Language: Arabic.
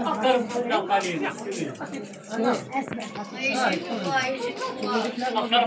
أكثر من قليل يجيك الله يجيك الله من